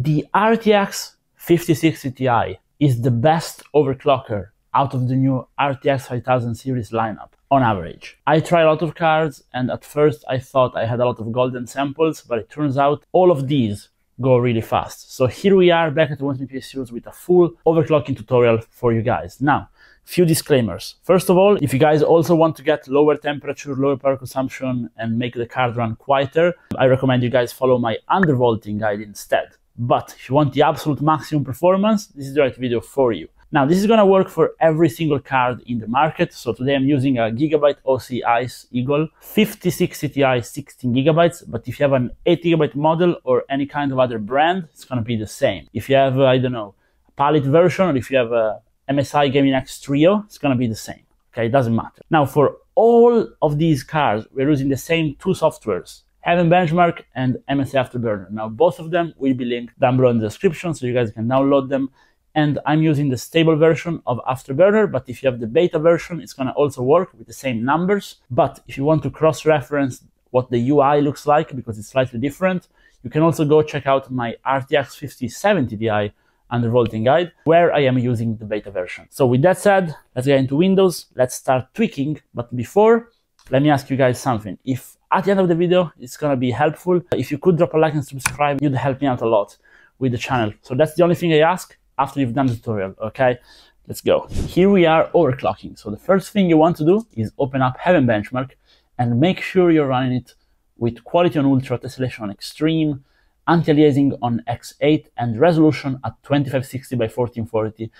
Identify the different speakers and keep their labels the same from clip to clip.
Speaker 1: The RTX 5060 Ti is the best overclocker out of the new RTX 5000 series lineup on average. I tried a lot of cards and at first I thought I had a lot of golden samples, but it turns out all of these go really fast. So here we are back at 120 Studios with a full overclocking tutorial for you guys. Now, few disclaimers. First of all, if you guys also want to get lower temperature, lower power consumption and make the card run quieter, I recommend you guys follow my undervolting guide instead. But if you want the absolute maximum performance, this is the right video for you. Now, this is going to work for every single card in the market. So today I'm using a Gigabyte OC Ice Eagle 5060 Ti 16 gigabytes. But if you have an 8 gigabyte model or any kind of other brand, it's going to be the same. If you have, I don't know, a Palit version or if you have a MSI Gaming X Trio, it's going to be the same. Okay, it doesn't matter. Now, for all of these cards, we're using the same two softwares, Heaven Benchmark and MSI Afterburner. Now, both of them will be linked down below in the description so you guys can download them and I'm using the stable version of Afterburner, but if you have the beta version, it's gonna also work with the same numbers. But if you want to cross-reference what the UI looks like, because it's slightly different, you can also go check out my RTX 5070 Ti undervolting guide, where I am using the beta version. So with that said, let's get into Windows, let's start tweaking. But before, let me ask you guys something. If at the end of the video, it's gonna be helpful, if you could drop a like and subscribe, you'd help me out a lot with the channel. So that's the only thing I ask after you've done the tutorial, okay? Let's go. Here we are overclocking. So the first thing you want to do is open up Heaven Benchmark and make sure you're running it with quality on ultra, tessellation on extreme, anti-aliasing on X8 and resolution at 2560 by 1440,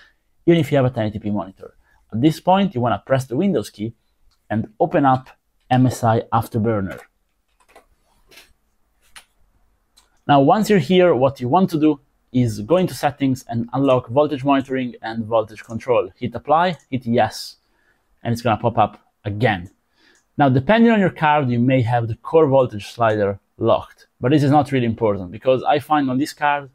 Speaker 1: even if you have a 1080p monitor. At this point, you want to press the Windows key and open up MSI Afterburner. Now, once you're here, what you want to do is go into settings and unlock voltage monitoring and voltage control. Hit apply, hit yes, and it's gonna pop up again. Now, depending on your card, you may have the core voltage slider locked, but this is not really important because I find on this card,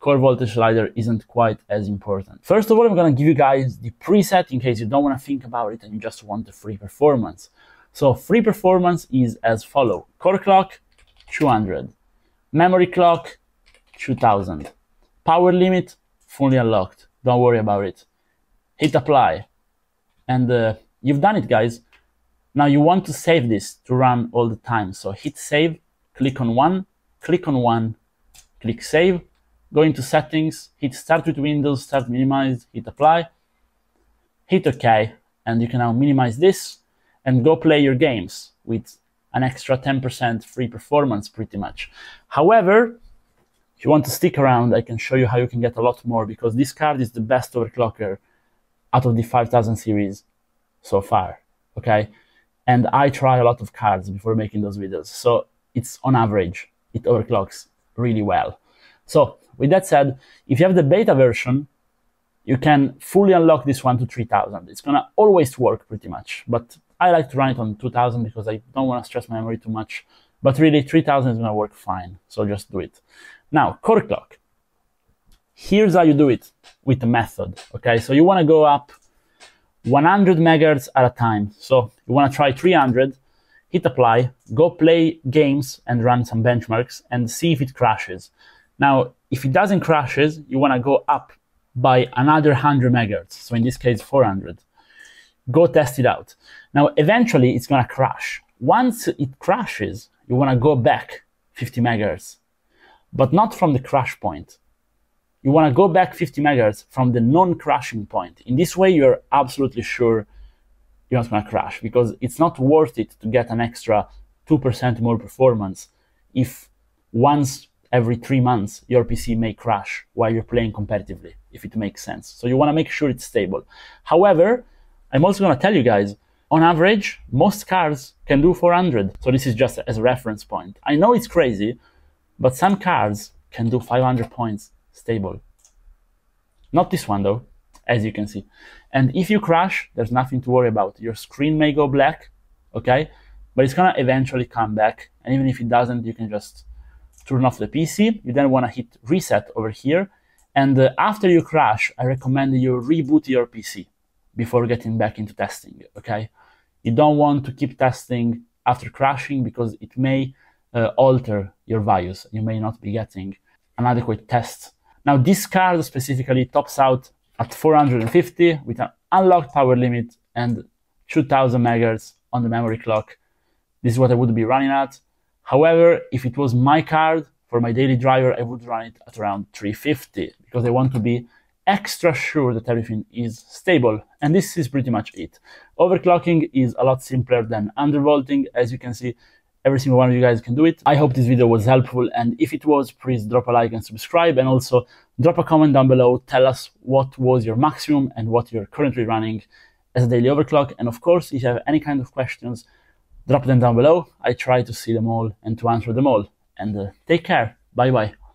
Speaker 1: core voltage slider isn't quite as important. First of all, I'm gonna give you guys the preset in case you don't wanna think about it and you just want the free performance. So free performance is as follow. Core clock, 200. Memory clock, 2000. Power limit, fully unlocked. Don't worry about it. Hit apply. And uh, you've done it, guys. Now you want to save this to run all the time. So hit save, click on one, click on one, click save, go into settings, hit start with Windows, start minimize, hit apply, hit OK, and you can now minimize this and go play your games with an extra 10% free performance pretty much. However, if you want to stick around, I can show you how you can get a lot more because this card is the best overclocker out of the 5000 series so far, okay? And I try a lot of cards before making those videos. So it's on average, it overclocks really well. So with that said, if you have the beta version, you can fully unlock this one to 3000. It's gonna always work pretty much, but I like to run it on 2000 because I don't wanna stress my memory too much. But really 3000 is gonna work fine, so just do it. Now, core clock. Here's how you do it with the method, okay? So you wanna go up 100 megahertz at a time. So you wanna try 300, hit apply, go play games and run some benchmarks and see if it crashes. Now, if it doesn't crashes, you wanna go up by another 100 megahertz. So in this case, 400. Go test it out. Now, eventually it's gonna crash. Once it crashes, you wanna go back 50 megahertz but not from the crash point. You want to go back 50 megahertz from the non-crashing point. In this way, you're absolutely sure you're not going to crash because it's not worth it to get an extra 2% more performance if once every three months your PC may crash while you're playing competitively, if it makes sense. So you want to make sure it's stable. However, I'm also going to tell you guys, on average, most cars can do 400. So this is just as a reference point. I know it's crazy, but some cars can do 500 points stable. Not this one though, as you can see. And if you crash, there's nothing to worry about. Your screen may go black, okay? But it's gonna eventually come back. And even if it doesn't, you can just turn off the PC. You then wanna hit reset over here. And uh, after you crash, I recommend you reboot your PC before getting back into testing, okay? You don't want to keep testing after crashing because it may uh, alter your values. You may not be getting an adequate test. Now this card specifically tops out at 450 with an unlocked power limit and 2000 megahertz on the memory clock. This is what I would be running at. However, if it was my card for my daily driver, I would run it at around 350 because I want to be extra sure that everything is stable. And this is pretty much it. Overclocking is a lot simpler than undervolting. As you can see, every single one of you guys can do it. I hope this video was helpful. And if it was, please drop a like and subscribe. And also drop a comment down below. Tell us what was your maximum and what you're currently running as a daily overclock. And of course, if you have any kind of questions, drop them down below. I try to see them all and to answer them all. And uh, take care. Bye bye.